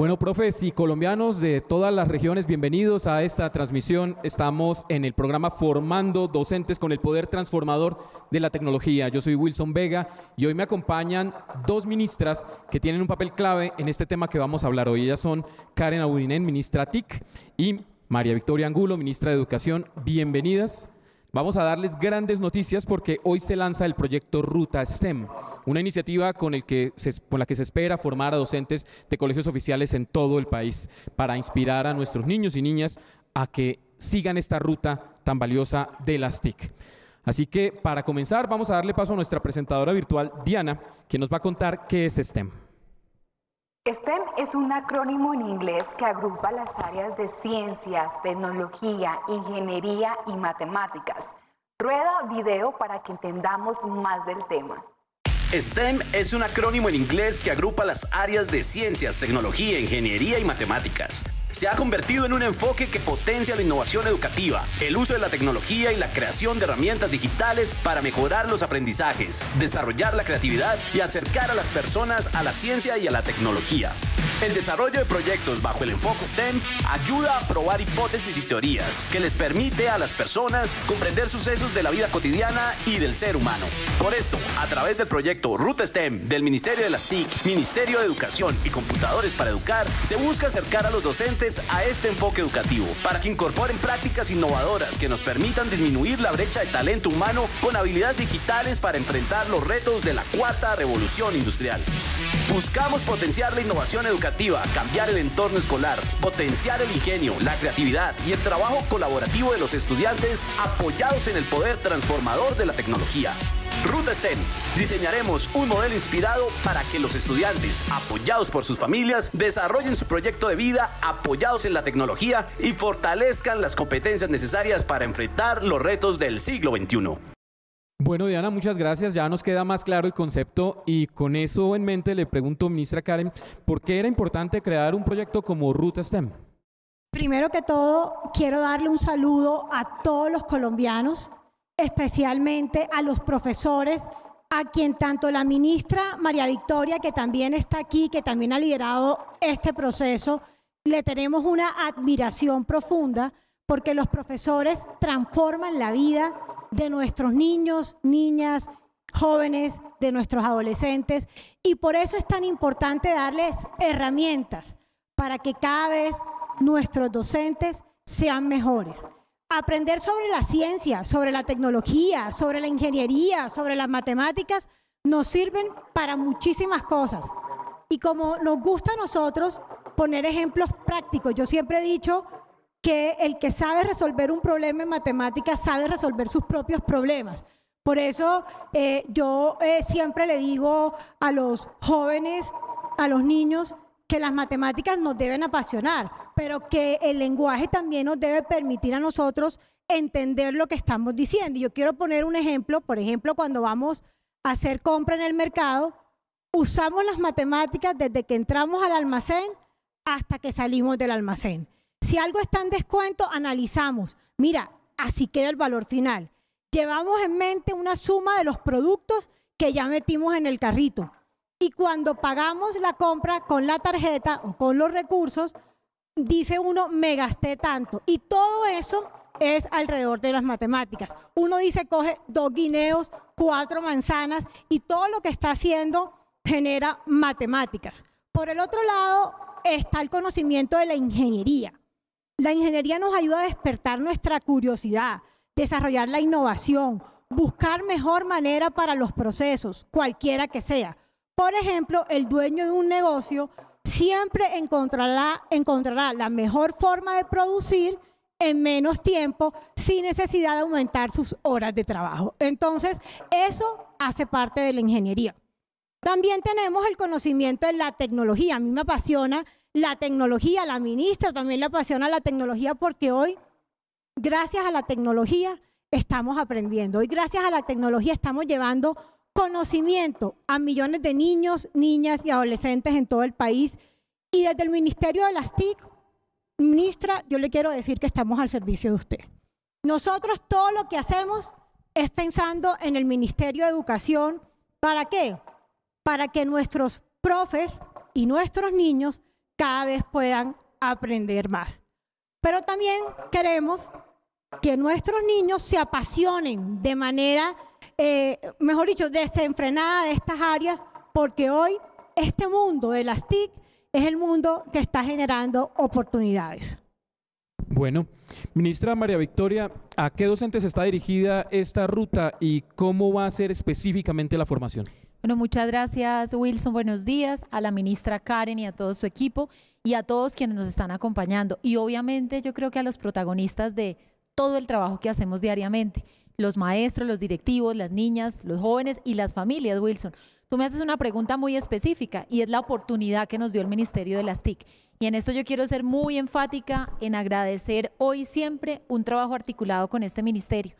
Bueno, profes y colombianos de todas las regiones, bienvenidos a esta transmisión. Estamos en el programa Formando Docentes con el Poder Transformador de la Tecnología. Yo soy Wilson Vega y hoy me acompañan dos ministras que tienen un papel clave en este tema que vamos a hablar hoy. Ellas son Karen Aburinen, ministra TIC, y María Victoria Angulo, ministra de Educación. Bienvenidas. Vamos a darles grandes noticias porque hoy se lanza el proyecto Ruta STEM, una iniciativa con, la que se espera formar a docentes de colegios oficiales en todo el país para inspirar a nuestros niños y niñas a que sigan esta ruta tan valiosa de las TIC. Así que para comenzar vamos a darle paso a nuestra presentadora virtual Diana, que nos va a contar qué es STEM. STEM es un acrónimo en inglés que agrupa las áreas de ciencias, tecnología, ingeniería y matemáticas. Rueda video para que entendamos más del tema. STEM es un acrónimo en inglés que agrupa las áreas de ciencias, tecnología, ingeniería y matemáticas se ha convertido en un enfoque que potencia la innovación educativa, el uso de la tecnología y la creación de herramientas digitales para mejorar los aprendizajes, desarrollar la creatividad y acercar a las personas a la ciencia y a la tecnología. El desarrollo de proyectos bajo el enfoque STEM ayuda a probar hipótesis y teorías que les permite a las personas comprender sucesos de la vida cotidiana y del ser humano. Por esto, a través del proyecto Ruta STEM del Ministerio de las TIC, Ministerio de Educación y Computadores para Educar, se busca acercar a los docentes a este enfoque educativo para que incorporen prácticas innovadoras que nos permitan disminuir la brecha de talento humano con habilidades digitales para enfrentar los retos de la cuarta revolución industrial. Buscamos potenciar la innovación educativa, cambiar el entorno escolar, potenciar el ingenio, la creatividad y el trabajo colaborativo de los estudiantes apoyados en el poder transformador de la tecnología. Ruta STEM. Diseñaremos un modelo inspirado para que los estudiantes, apoyados por sus familias, desarrollen su proyecto de vida apoyados en la tecnología y fortalezcan las competencias necesarias para enfrentar los retos del siglo XXI. Bueno, Diana, muchas gracias. Ya nos queda más claro el concepto y con eso en mente le pregunto, ministra Karen, ¿por qué era importante crear un proyecto como Ruta STEM? Primero que todo, quiero darle un saludo a todos los colombianos especialmente a los profesores, a quien tanto la ministra María Victoria, que también está aquí, que también ha liderado este proceso, le tenemos una admiración profunda porque los profesores transforman la vida de nuestros niños, niñas, jóvenes, de nuestros adolescentes y por eso es tan importante darles herramientas para que cada vez nuestros docentes sean mejores. Aprender sobre la ciencia, sobre la tecnología, sobre la ingeniería, sobre las matemáticas, nos sirven para muchísimas cosas. Y como nos gusta a nosotros poner ejemplos prácticos, yo siempre he dicho que el que sabe resolver un problema en matemáticas sabe resolver sus propios problemas. Por eso eh, yo eh, siempre le digo a los jóvenes, a los niños, que las matemáticas nos deben apasionar, pero que el lenguaje también nos debe permitir a nosotros entender lo que estamos diciendo. Yo quiero poner un ejemplo, por ejemplo, cuando vamos a hacer compra en el mercado, usamos las matemáticas desde que entramos al almacén hasta que salimos del almacén. Si algo está en descuento, analizamos, mira, así queda el valor final. Llevamos en mente una suma de los productos que ya metimos en el carrito y cuando pagamos la compra con la tarjeta o con los recursos, dice uno, me gasté tanto. Y todo eso es alrededor de las matemáticas. Uno dice, coge dos guineos, cuatro manzanas y todo lo que está haciendo genera matemáticas. Por el otro lado está el conocimiento de la ingeniería. La ingeniería nos ayuda a despertar nuestra curiosidad, desarrollar la innovación, buscar mejor manera para los procesos, cualquiera que sea. Por ejemplo, el dueño de un negocio siempre encontrará, la mejor forma de producir en menos tiempo sin necesidad de aumentar sus horas de trabajo. Entonces, eso hace parte de la ingeniería. También tenemos el conocimiento de la tecnología. A mí me apasiona la tecnología, la ministra también le apasiona la tecnología porque hoy, gracias a la tecnología, estamos aprendiendo. Hoy, gracias a la tecnología, estamos llevando conocimiento a millones de niños, niñas y adolescentes en todo el país. Y desde el Ministerio de las TIC, ministra, yo le quiero decir que estamos al servicio de usted. Nosotros todo lo que hacemos es pensando en el Ministerio de Educación. ¿Para qué? Para que nuestros profes y nuestros niños cada vez puedan aprender más. Pero también queremos que nuestros niños se apasionen de manera, eh, mejor dicho, desenfrenada de estas áreas, porque hoy este mundo de las TIC es el mundo que está generando oportunidades. Bueno, ministra María Victoria, ¿a qué docentes está dirigida esta ruta y cómo va a ser específicamente la formación? Bueno, muchas gracias Wilson, buenos días a la ministra Karen y a todo su equipo y a todos quienes nos están acompañando. Y obviamente yo creo que a los protagonistas de todo el trabajo que hacemos diariamente, los maestros, los directivos, las niñas, los jóvenes y las familias, Wilson. Tú me haces una pregunta muy específica y es la oportunidad que nos dio el Ministerio de las TIC. Y en esto yo quiero ser muy enfática en agradecer hoy siempre un trabajo articulado con este ministerio.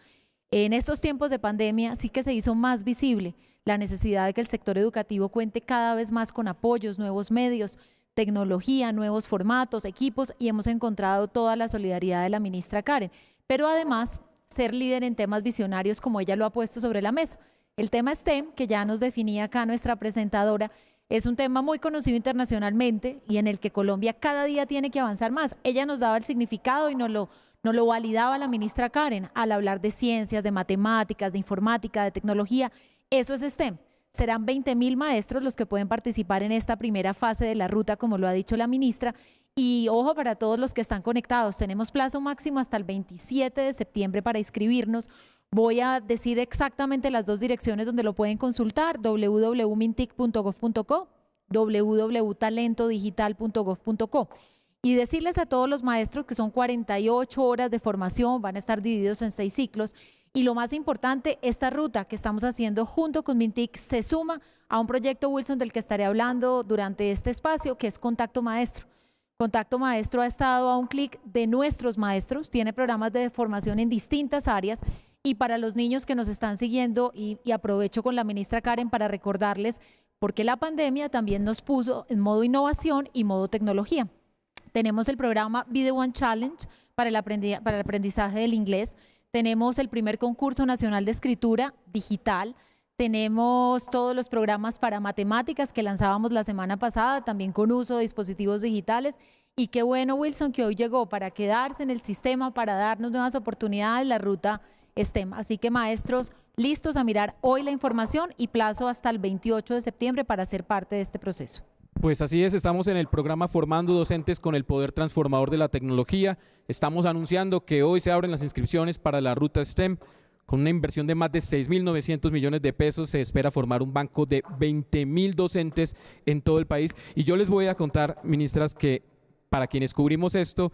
En estos tiempos de pandemia sí que se hizo más visible la necesidad de que el sector educativo cuente cada vez más con apoyos, nuevos medios, tecnología, nuevos formatos, equipos y hemos encontrado toda la solidaridad de la ministra Karen. Pero además, ser líder en temas visionarios como ella lo ha puesto sobre la mesa. El tema STEM, que ya nos definía acá nuestra presentadora, es un tema muy conocido internacionalmente y en el que Colombia cada día tiene que avanzar más. Ella nos daba el significado y nos lo, nos lo validaba la ministra Karen al hablar de ciencias, de matemáticas, de informática, de tecnología. Eso es STEM. Serán 20 mil maestros los que pueden participar en esta primera fase de la ruta, como lo ha dicho la ministra. Y ojo para todos los que están conectados, tenemos plazo máximo hasta el 27 de septiembre para inscribirnos. Voy a decir exactamente las dos direcciones donde lo pueden consultar, www.mintic.gov.co, www.talentodigital.gov.co. Y decirles a todos los maestros que son 48 horas de formación, van a estar divididos en seis ciclos. Y lo más importante, esta ruta que estamos haciendo junto con Mintic se suma a un proyecto Wilson del que estaré hablando durante este espacio, que es Contacto Maestro. Contacto Maestro ha estado a un clic de nuestros maestros, tiene programas de formación en distintas áreas y para los niños que nos están siguiendo, y, aprovecho con la ministra Karen para recordarles, porque la pandemia también nos puso en modo innovación y modo tecnología. Tenemos el programa Video One Challenge para el aprendizaje del inglés. Tenemos el primer concurso nacional de escritura digital. Tenemos todos los programas para matemáticas que lanzábamos la semana pasada, también con uso de dispositivos digitales. Y qué bueno, Wilson, que hoy llegó para quedarse en el sistema, para darnos nuevas oportunidades, la ruta STEM. Así que maestros, listos a mirar hoy la información y plazo hasta el 28 de septiembre para ser parte de este proceso. Pues así es, estamos en el programa Formando Docentes con el Poder Transformador de la Tecnología. Estamos anunciando que hoy se abren las inscripciones para la ruta STEM. Con una inversión de más de 6.900 millones de pesos se espera formar un banco de 20.000 docentes en todo el país. Y yo les voy a contar, ministras, que para quienes cubrimos esto,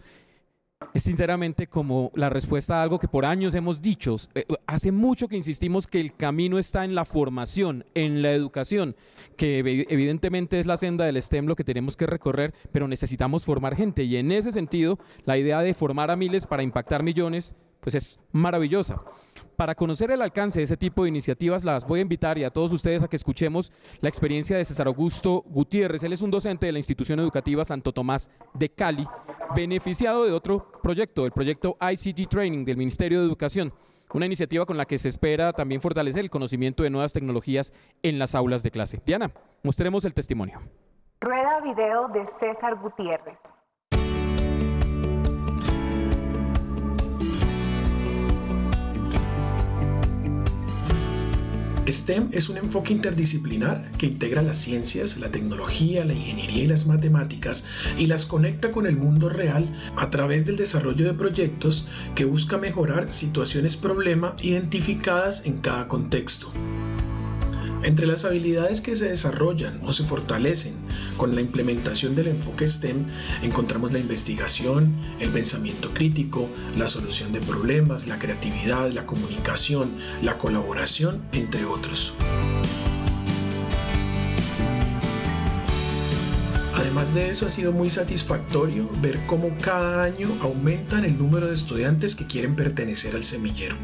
es sinceramente como la respuesta a algo que por años hemos dicho. Eh, hace mucho que insistimos que el camino está en la formación, en la educación, que evidentemente es la senda del STEM lo que tenemos que recorrer, pero necesitamos formar gente. Y en ese sentido, la idea de formar a miles para impactar millones pues es maravillosa. Para conocer el alcance de ese tipo de iniciativas, las voy a invitar y a todos ustedes a que escuchemos la experiencia de César Augusto Gutiérrez. Él es un docente de la institución educativa Santo Tomás de Cali, beneficiado de otro proyecto, el proyecto ICT Training del Ministerio de Educación. Una iniciativa con la que se espera también fortalecer el conocimiento de nuevas tecnologías en las aulas de clase. Diana, mostremos el testimonio. Rueda video de César Gutiérrez. STEM es un enfoque interdisciplinar que integra las ciencias, la tecnología, la ingeniería y las matemáticas y las conecta con el mundo real a través del desarrollo de proyectos que busca mejorar situaciones problema identificadas en cada contexto. Entre las habilidades que se desarrollan o se fortalecen con la implementación del enfoque STEM encontramos la investigación, el pensamiento crítico, la solución de problemas, la creatividad, la comunicación, la colaboración, entre otros. Además de eso ha sido muy satisfactorio ver cómo cada año aumentan el número de estudiantes que quieren pertenecer al semillero.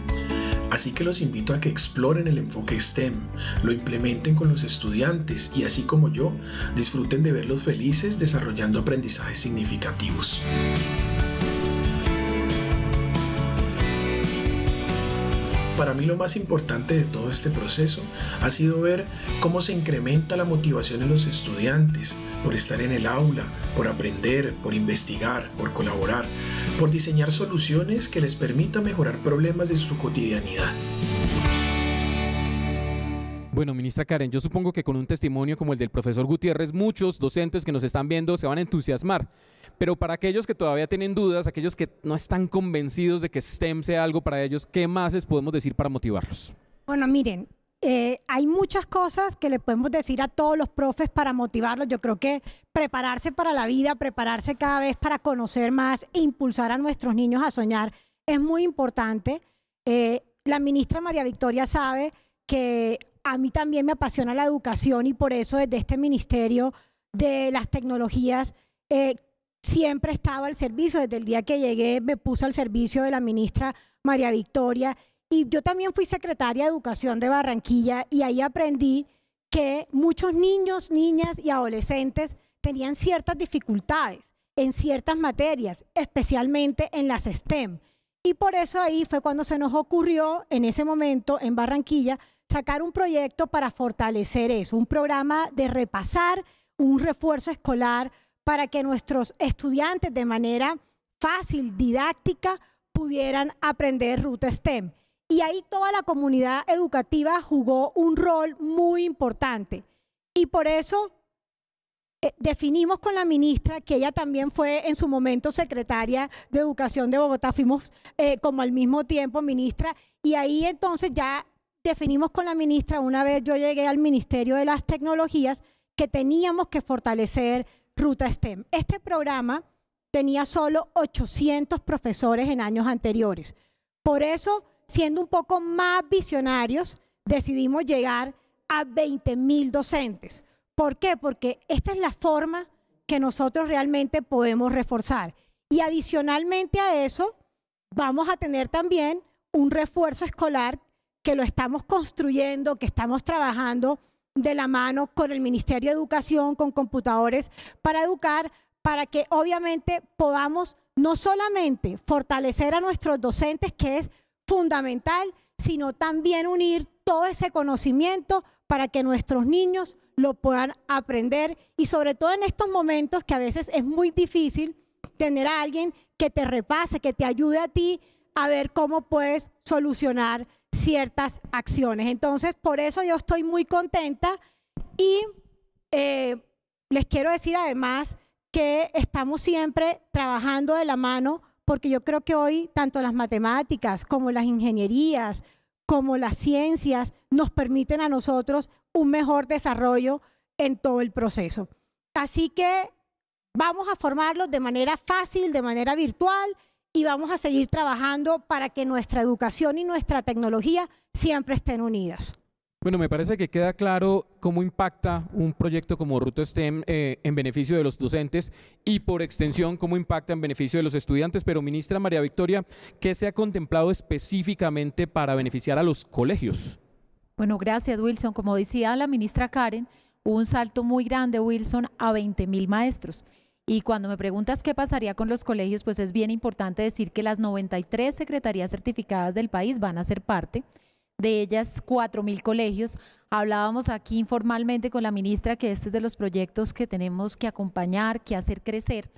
Así que los invito a que exploren el enfoque STEM, lo implementen con los estudiantes y así como yo, disfruten de verlos felices desarrollando aprendizajes significativos. Para mí lo más importante de todo este proceso ha sido ver cómo se incrementa la motivación en los estudiantes por estar en el aula, por aprender, por investigar, por colaborar, por diseñar soluciones que les permitan mejorar problemas de su cotidianidad. Bueno, ministra Karen, yo supongo que con un testimonio como el del profesor Gutiérrez, muchos docentes que nos están viendo se van a entusiasmar. Pero para aquellos que todavía tienen dudas, aquellos que no están convencidos de que STEM sea algo para ellos, ¿qué más les podemos decir para motivarlos? Bueno, miren, eh, hay muchas cosas que le podemos decir a todos los profes para motivarlos. Yo creo que prepararse para la vida, prepararse cada vez para conocer más e impulsar a nuestros niños a soñar es muy importante. Eh, la ministra María Victoria sabe que a mí también me apasiona la educación y por eso desde este Ministerio de las Tecnologías eh, siempre estaba al servicio. Desde el día que llegué me puse al servicio de la ministra María Victoria y yo también fui secretaria de Educación de Barranquilla y ahí aprendí que muchos niños, niñas y adolescentes tenían ciertas dificultades en ciertas materias, especialmente en las STEM. Y por eso ahí fue cuando se nos ocurrió en ese momento en Barranquilla sacar un proyecto para fortalecer eso, un programa de repasar, un refuerzo escolar para que nuestros estudiantes de manera fácil, didáctica, pudieran aprender ruta STEM. Y ahí toda la comunidad educativa jugó un rol muy importante. Y por eso eh, definimos con la ministra, que ella también fue en su momento secretaria de Educación de Bogotá, fuimos eh, como al mismo tiempo ministra, y ahí entonces ya definimos con la ministra, una vez yo llegué al Ministerio de las Tecnologías, que teníamos que fortalecer Ruta STEM. Este programa tenía solo 800 profesores en años anteriores. Por eso, siendo un poco más visionarios, decidimos llegar a 20 mil docentes. ¿Por qué? Porque esta es la forma que nosotros realmente podemos reforzar. Y adicionalmente a eso, vamos a tener también un refuerzo escolar que lo estamos construyendo, que estamos trabajando de la mano con el Ministerio de Educación, con computadores para educar, para que obviamente podamos no solamente fortalecer a nuestros docentes, que es fundamental, sino también unir todo ese conocimiento para que nuestros niños lo puedan aprender. Y sobre todo en estos momentos que a veces es muy difícil tener a alguien que te repase, que te ayude a ti a ver cómo puedes solucionar ciertas acciones. Entonces, por eso yo estoy muy contenta y eh, les quiero decir además que estamos siempre trabajando de la mano porque yo creo que hoy tanto las matemáticas como las ingenierías, como las ciencias, nos permiten a nosotros un mejor desarrollo en todo el proceso. Así que vamos a formarlos de manera fácil, de manera virtual y vamos a seguir trabajando para que nuestra educación y nuestra tecnología siempre estén unidas. Bueno, me parece que queda claro cómo impacta un proyecto como Ruta STEM eh, en beneficio de los docentes y por extensión cómo impacta en beneficio de los estudiantes. Pero, ministra María Victoria, ¿qué se ha contemplado específicamente para beneficiar a los colegios? Bueno, gracias Wilson. Como decía la ministra Karen, hubo un salto muy grande, Wilson, a 20 mil maestros. Y cuando me preguntas qué pasaría con los colegios, pues es bien importante decir que las 93 secretarías certificadas del país van a ser parte. De ellas, 4.000 colegios. Hablábamos aquí informalmente con la ministra que este es de los proyectos que tenemos que acompañar, que hacer crecer.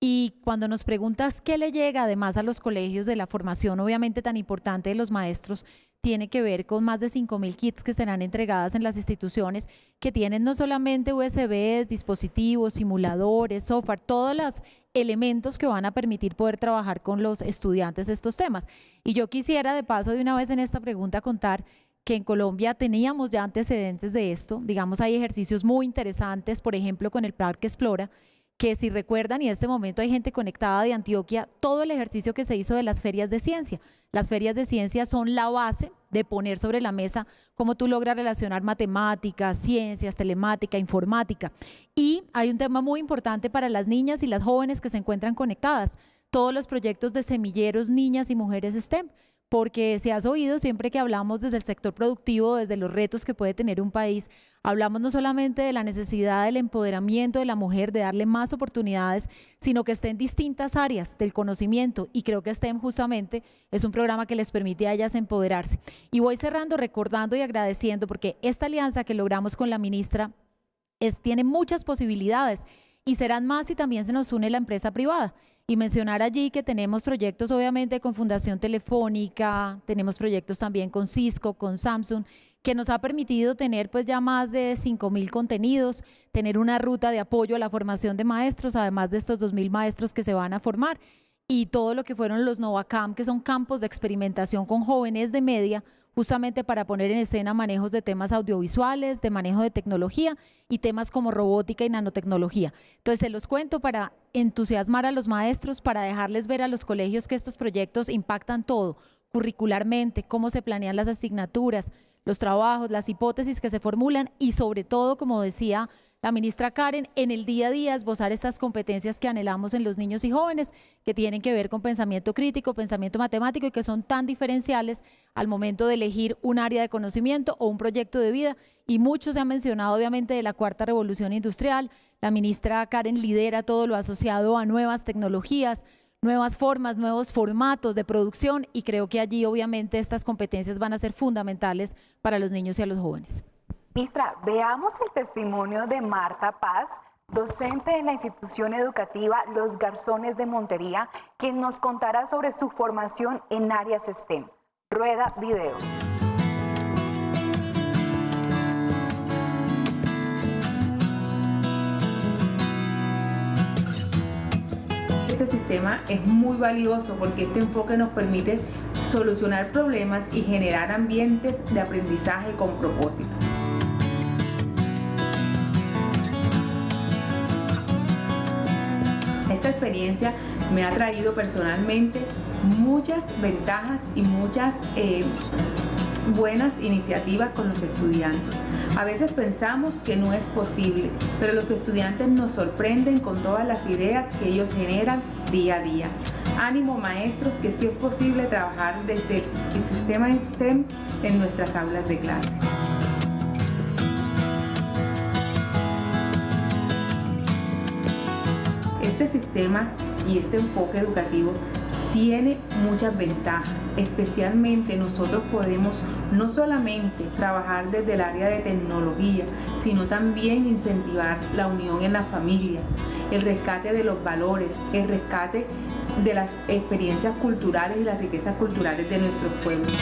Y cuando nos preguntas qué le llega además a los colegios de la formación, obviamente tan importante de los maestros, tiene que ver con más de 5.000 kits que serán entregadas en las instituciones que tienen no solamente USBs, dispositivos, simuladores, software, todos los elementos que van a permitir poder trabajar con los estudiantes estos temas. Y yo quisiera de paso de una vez en esta pregunta contar que en Colombia teníamos ya antecedentes de esto, digamos hay ejercicios muy interesantes, por ejemplo con el Parque Explora, que si recuerdan, y en este momento hay gente conectada de Antioquia, todo el ejercicio que se hizo de las ferias de ciencia. Las ferias de ciencia son la base de poner sobre la mesa cómo tú logras relacionar matemáticas, ciencias, telemática, informática. Y hay un tema muy importante para las niñas y las jóvenes que se encuentran conectadas, todos los proyectos de semilleros, niñas y mujeres STEM porque si has oído, siempre que hablamos desde el sector productivo, desde los retos que puede tener un país, hablamos no solamente de la necesidad del empoderamiento de la mujer, de darle más oportunidades, sino que esté en distintas áreas del conocimiento y creo que STEM justamente es un programa que les permite a ellas empoderarse. Y voy cerrando recordando y agradeciendo porque esta alianza que logramos con la ministra tiene muchas posibilidades y serán más si también se nos une la empresa privada. Y mencionar allí que tenemos proyectos obviamente con Fundación Telefónica, tenemos proyectos también con Cisco, con Samsung, que nos ha permitido tener pues ya más de 5.000 contenidos, tener una ruta de apoyo a la formación de maestros, además de estos 2.000 maestros que se van a formar y todo lo que fueron los Novacam, que son campos de experimentación con jóvenes de media, justamente para poner en escena manejos de temas audiovisuales, de manejo de tecnología y temas como robótica y nanotecnología. Entonces, se los cuento para entusiasmar a los maestros, para dejarles ver a los colegios que estos proyectos impactan todo, curricularmente, cómo se planean las asignaturas, los trabajos, las hipótesis que se formulan y sobre todo, como decía la ministra Karen, en el día a día esbozar estas competencias que anhelamos en los niños y jóvenes, que tienen que ver con pensamiento crítico, pensamiento matemático y que son tan diferenciales al momento de elegir un área de conocimiento o un proyecto de vida. Y mucho se ha mencionado obviamente de la cuarta revolución industrial. La ministra Karen lidera todo lo asociado a nuevas tecnologías, nuevas formas, nuevos formatos de producción y creo que allí obviamente estas competencias van a ser fundamentales para los niños y a los jóvenes. Ministra, veamos el testimonio de Marta Paz, docente en la institución educativa Los Garzones de Montería, quien nos contará sobre su formación en áreas STEM. Rueda video. Este sistema es muy valioso porque este enfoque nos permite solucionar problemas y generar ambientes de aprendizaje con propósito. Experiencia me ha traído personalmente muchas ventajas y muchas eh, buenas iniciativas con los estudiantes. A veces pensamos que no es posible, pero los estudiantes nos sorprenden con todas las ideas que ellos generan día a día. Ánimo maestros que sí es posible trabajar desde el sistema STEM en nuestras aulas de clase. Este sistema y este enfoque educativo tiene muchas ventajas, especialmente nosotros podemos no solamente trabajar desde el área de tecnología, sino también incentivar la unión en las familias, el rescate de los valores, el rescate de las experiencias culturales y las riquezas culturales de nuestros pueblos.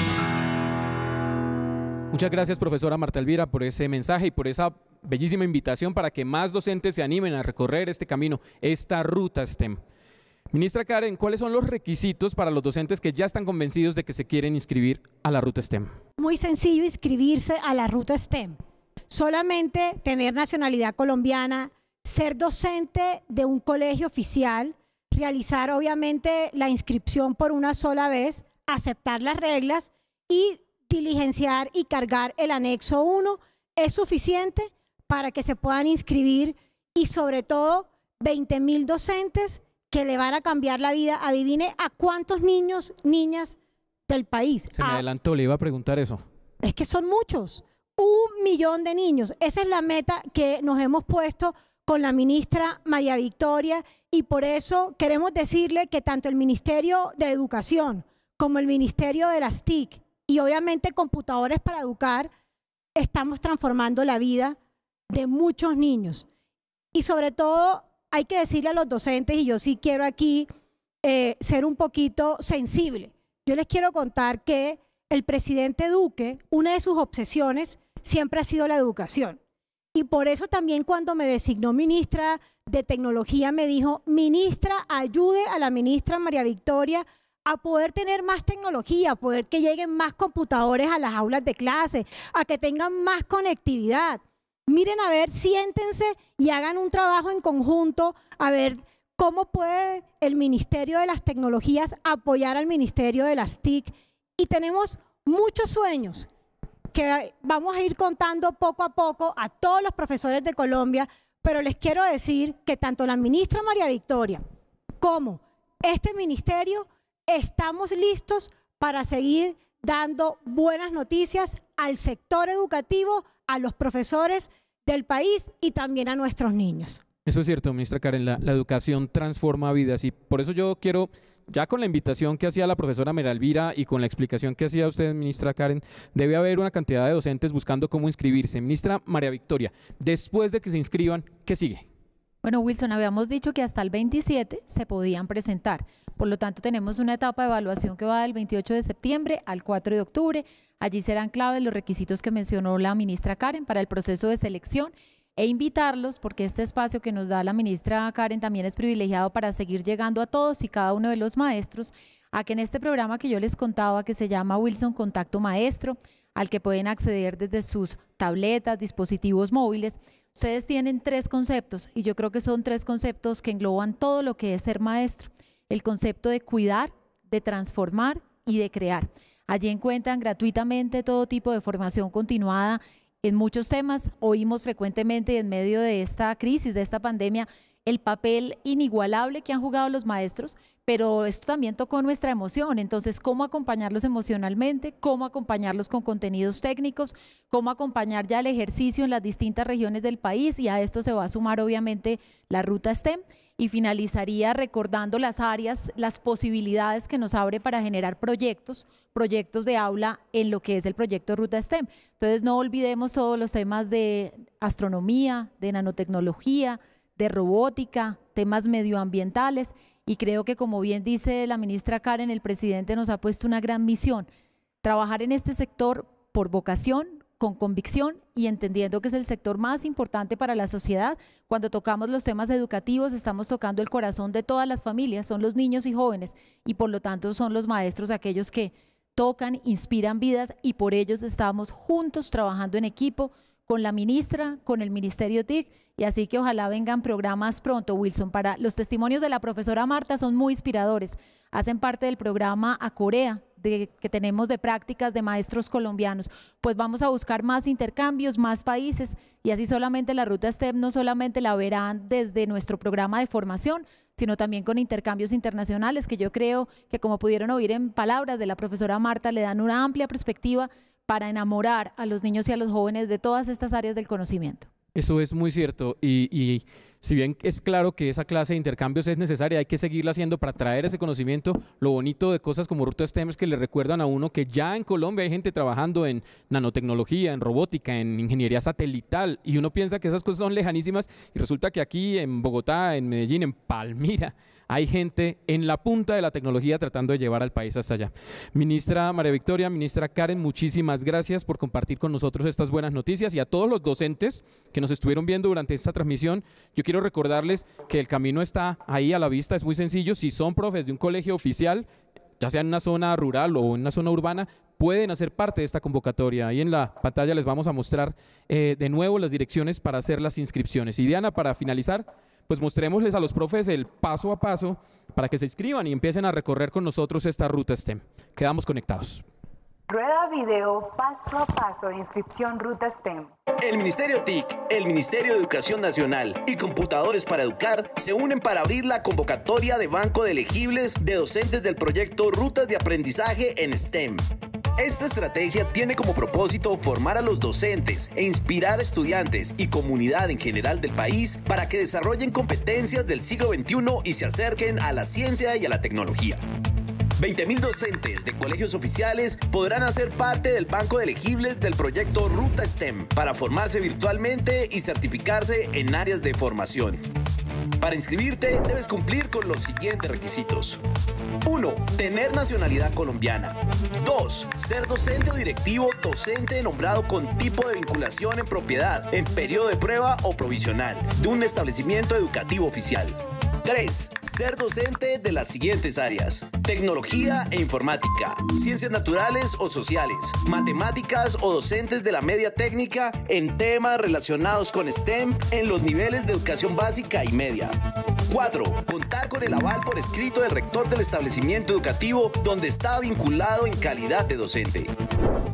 Muchas gracias, profesora Marta Elvira, por ese mensaje y por esa bellísima invitación para que más docentes se animen a recorrer este camino, esta ruta STEM. Ministra Karen, ¿cuáles son los requisitos para los docentes que ya están convencidos de que se quieren inscribir a la ruta STEM? Muy sencillo inscribirse a la ruta STEM. Solamente tener nacionalidad colombiana, ser docente de un colegio oficial, realizar obviamente la inscripción por una sola vez, aceptar las reglas y diligenciar y cargar el anexo 1 es suficiente para que se puedan inscribir y sobre todo 20 mil docentes que le van a cambiar la vida. Adivine a cuántos niños, niñas del país. Se me adelantó, le iba a preguntar eso. Es que son muchos. Un millón de niños. Esa es la meta que nos hemos puesto con la ministra María Victoria y por eso queremos decirle que tanto el Ministerio de Educación como el Ministerio de las TIC y obviamente computadores para educar, estamos transformando la vida de muchos niños. Y sobre todo hay que decirle a los docentes, y yo sí quiero aquí eh, ser un poquito sensible. Yo les quiero contar que el presidente Duque, una de sus obsesiones siempre ha sido la educación. Y por eso también cuando me designó ministra de Tecnología me dijo, ministra, ayude a la ministra María Victoria a poder tener más tecnología, a poder que lleguen más computadores a las aulas de clase, a que tengan más conectividad. Miren a ver, siéntense y hagan un trabajo en conjunto a ver cómo puede el Ministerio de las Tecnologías apoyar al Ministerio de las TIC. Y tenemos muchos sueños que vamos a ir contando poco a poco a todos los profesores de Colombia, pero les quiero decir que tanto la ministra María Victoria como este ministerio estamos listos para seguir dando buenas noticias al sector educativo, a los profesores del país y también a nuestros niños. Eso es cierto, ministra Karen, la, educación transforma vidas y por eso yo quiero, ya con la invitación que hacía la profesora Meralvira y con la explicación que hacía usted, ministra Karen, debe haber una cantidad de docentes buscando cómo inscribirse. Ministra María Victoria, después de que se inscriban, ¿qué sigue? Bueno, Wilson, habíamos dicho que hasta el 27 se podían presentar. Por lo tanto, tenemos una etapa de evaluación que va del 28 de septiembre al 4 de octubre. Allí serán claves los requisitos que mencionó la ministra Karen para el proceso de selección e invitarlos, porque este espacio que nos da la ministra Karen también es privilegiado para seguir llegando a todos y cada uno de los maestros, a que en este programa que yo les contaba, que se llama Wilson Contacto Maestro, al que pueden acceder desde sus tabletas, dispositivos móviles, ustedes tienen tres conceptos y yo creo que son tres conceptos que engloban todo lo que es ser maestro. El concepto de cuidar, de transformar y de crear. Allí encuentran gratuitamente todo tipo de formación continuada en muchos temas. Oímos frecuentemente en medio de esta crisis, de esta pandemia, el papel inigualable que han jugado los maestros, pero esto también tocó nuestra emoción. Entonces, ¿cómo acompañarlos emocionalmente? ¿Cómo acompañarlos con contenidos técnicos? ¿Cómo acompañar ya el ejercicio en las distintas regiones del país? Y a esto se va a sumar, obviamente, la ruta STEM y finalizaría recordando las áreas, las posibilidades que nos abre para generar proyectos, proyectos de aula en lo que es el proyecto Ruta STEM. Entonces no olvidemos todos los temas de astronomía, de nanotecnología, de robótica, temas medioambientales y creo que como bien dice la ministra Karen, el presidente nos ha puesto una gran misión, trabajar en este sector por vocación, con convicción y entendiendo que es el sector más importante para la sociedad. Cuando tocamos los temas educativos, estamos tocando el corazón de todas las familias, son los niños y jóvenes y por lo tanto son los maestros aquellos que tocan, inspiran vidas y por ellos estamos juntos trabajando en equipo con la ministra, con el Ministerio TIC, y así que ojalá vengan programas pronto, Wilson. Para los testimonios de la profesora Marta son muy inspiradores. Hacen parte del programa a Corea de, que tenemos de prácticas de maestros colombianos. Pues vamos a buscar más intercambios, más países, y así solamente la ruta STEM no solamente la verán desde nuestro programa de formación, sino también con intercambios internacionales, que yo creo que como pudieron oír en palabras de la profesora Marta, le dan una amplia perspectiva para enamorar a los niños y a los jóvenes de todas estas áreas del conocimiento. Eso es muy cierto y, si bien es claro que esa clase de intercambios es necesaria, hay que seguirla haciendo para traer ese conocimiento. Lo bonito de cosas como Ruta STEM es que le recuerdan a uno que ya en Colombia hay gente trabajando en nanotecnología, en robótica, en ingeniería satelital y uno piensa que esas cosas son lejanísimas y resulta que aquí en Bogotá, en Medellín, en Palmira, hay gente en la punta de la tecnología tratando de llevar al país hasta allá. Ministra María Victoria, ministra Karen, muchísimas gracias por compartir con nosotros estas buenas noticias y a todos los docentes que nos estuvieron viendo durante esta transmisión. Yo quiero recordarles que el camino está ahí a la vista, es muy sencillo. Si son profes de un colegio oficial, ya sea en una zona rural o en una zona urbana, pueden hacer parte de esta convocatoria. Ahí en la pantalla les vamos a mostrar eh, de nuevo las direcciones para hacer las inscripciones. Y Diana, para finalizar, pues mostrémosles a los profes el paso a paso para que se inscriban y empiecen a recorrer con nosotros esta ruta STEM. Quedamos conectados. Rueda video paso a paso de inscripción Ruta STEM. El Ministerio TIC, el Ministerio de Educación Nacional y Computadores para Educar se unen para abrir la convocatoria de banco de elegibles de docentes del proyecto Rutas de Aprendizaje en STEM. Esta estrategia tiene como propósito formar a los docentes e inspirar a estudiantes y comunidad en general del país para que desarrollen competencias del siglo XXI y se acerquen a la ciencia y a la tecnología. 20.000 docentes de colegios oficiales podrán hacer parte del banco de elegibles del proyecto Ruta STEM para formarse virtualmente y certificarse en áreas de formación. Para inscribirte debes cumplir con los siguientes requisitos. 1. Tener nacionalidad colombiana. 2. Ser docente o directivo docente nombrado con tipo de vinculación en propiedad, en periodo de prueba o provisional, de un establecimiento educativo oficial. 3. Ser docente de las siguientes áreas. Tecnología e informática, ciencias naturales o sociales, matemáticas o docentes de la media técnica en temas relacionados con STEM en los niveles de educación básica y media. 4. Contar con el aval por escrito del rector del establecimiento educativo donde está vinculado en calidad de docente.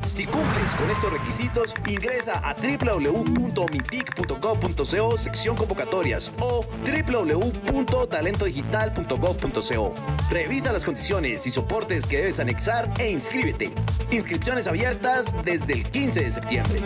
Si cumples con estos requisitos, ingresa a www.mintic.gov.co sección convocatorias o www.talentodigital.gov.co. Revisa las condiciones y soportes que debes anexar e inscríbete. Inscripciones abiertas desde el 15 de septiembre.